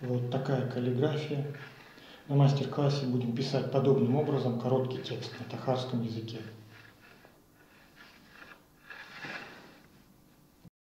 Вот такая каллиграфия. На мастер-классе будем писать подобным образом короткий текст на тахарском языке.